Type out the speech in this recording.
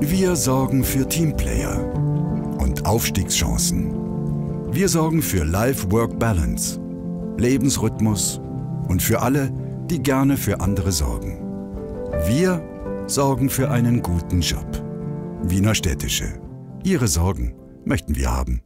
Wir sorgen für Teamplayer und Aufstiegschancen. Wir sorgen für Life-Work-Balance, Lebensrhythmus und für alle, die gerne für andere sorgen. Wir sorgen für einen guten Job. Wiener Städtische. Ihre Sorgen möchten wir haben.